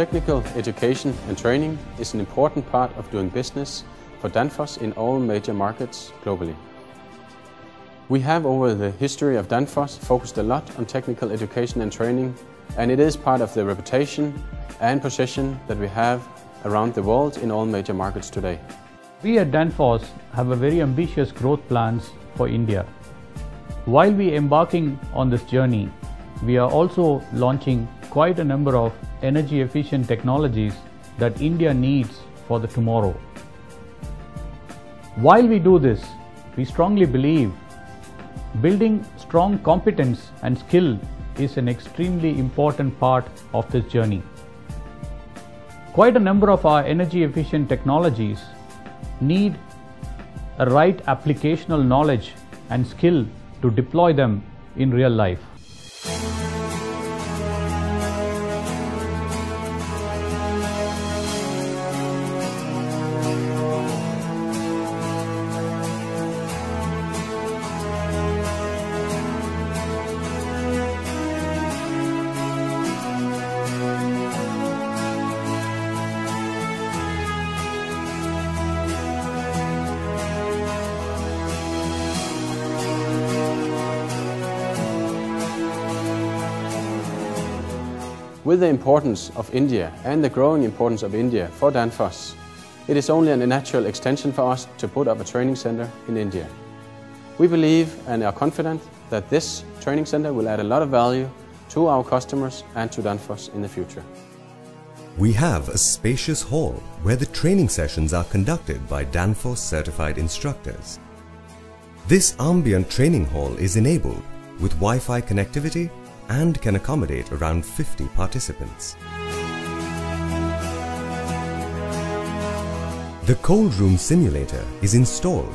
Technical education and training is an important part of doing business for Danfoss in all major markets globally. We have over the history of Danfoss focused a lot on technical education and training and it is part of the reputation and position that we have around the world in all major markets today. We at Danfoss have a very ambitious growth plans for India. While we are embarking on this journey, we are also launching quite a number of energy efficient technologies that India needs for the tomorrow. While we do this, we strongly believe building strong competence and skill is an extremely important part of this journey. Quite a number of our energy efficient technologies need a right applicational knowledge and skill to deploy them in real life. With the importance of India and the growing importance of India for Danfoss, it is only a natural extension for us to put up a training center in India. We believe and are confident that this training center will add a lot of value to our customers and to Danfoss in the future. We have a spacious hall where the training sessions are conducted by Danfoss certified instructors. This ambient training hall is enabled with Wi-Fi connectivity and can accommodate around 50 participants. The cold room simulator is installed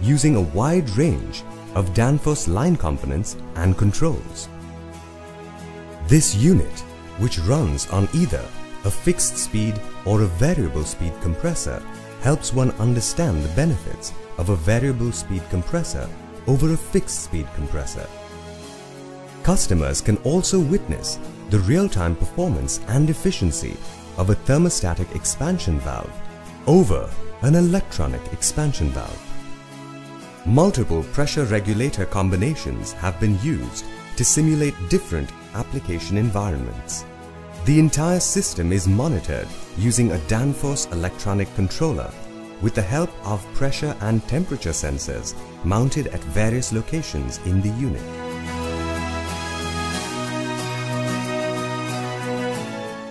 using a wide range of Danfoss line components and controls. This unit, which runs on either a fixed speed or a variable speed compressor, helps one understand the benefits of a variable speed compressor over a fixed speed compressor. Customers can also witness the real-time performance and efficiency of a thermostatic expansion valve over an electronic expansion valve. Multiple pressure regulator combinations have been used to simulate different application environments. The entire system is monitored using a Danfoss electronic controller with the help of pressure and temperature sensors mounted at various locations in the unit.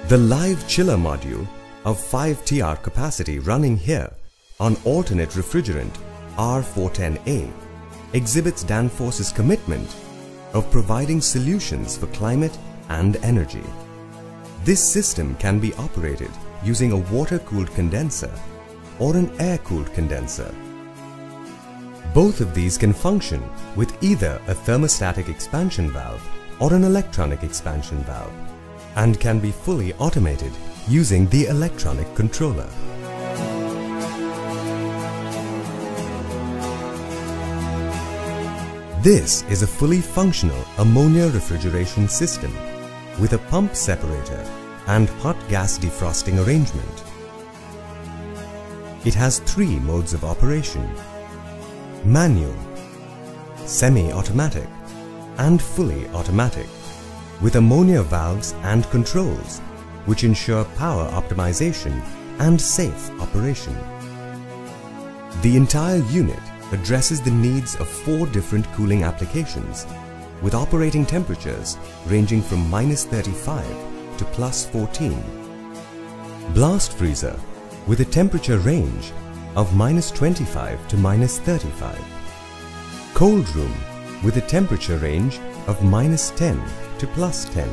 The live chiller module of 5 TR capacity running here on alternate refrigerant R410A exhibits Danfoss's commitment of providing solutions for climate and energy. This system can be operated using a water-cooled condenser or an air-cooled condenser. Both of these can function with either a thermostatic expansion valve or an electronic expansion valve and can be fully automated using the electronic controller. This is a fully functional ammonia refrigeration system with a pump separator and hot gas defrosting arrangement. It has three modes of operation manual, semi-automatic and fully automatic with ammonia valves and controls which ensure power optimization and safe operation. The entire unit addresses the needs of four different cooling applications with operating temperatures ranging from minus 35 to plus 14. Blast freezer with a temperature range of minus 25 to minus 35. Cold room with a temperature range of minus 10 to plus 10.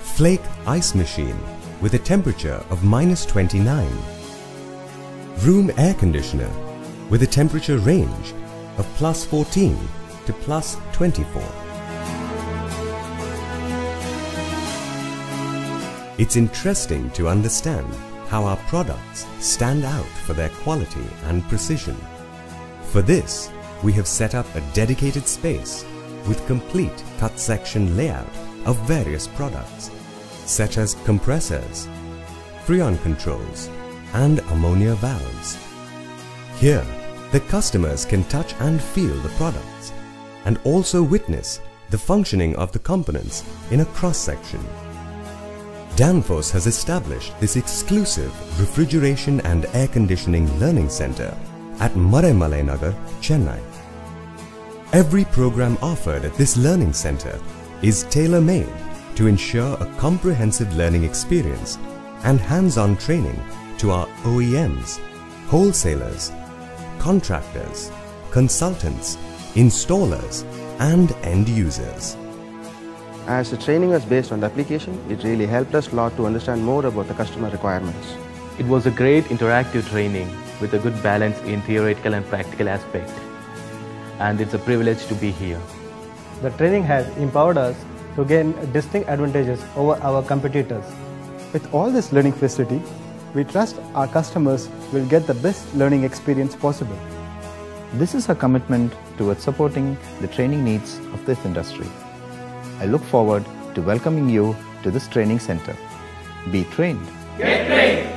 Flake ice machine with a temperature of minus 29. Room air conditioner with a temperature range of plus 14 to plus 24. It's interesting to understand how our products stand out for their quality and precision. For this, we have set up a dedicated space with complete cut section layout of various products. such as compressors, freon controls, and ammonia valves. Here, the customers can touch and feel the products and also witness the functioning of the components in a cross-section. Danfoss has established this exclusive refrigeration and air conditioning learning center at Maraimalai Nagar, Chennai. Every program offered at this learning center is tailor-made to ensure a comprehensive learning experience and hands-on training to our OEMs, wholesalers, contractors, consultants, installers and end users. As the training was based on the application, it really helped us a lot to understand more about the customer requirements. It was a great interactive training with a good balance in theoretical and practical aspect. And it's a privilege to be here. The training has empowered us to gain distinct advantages over our competitors. With all this learning facility, we trust our customers will get the best learning experience possible. This is a commitment towards supporting the training needs of this industry. I look forward to welcoming you to this training center. Be trained. Get trained!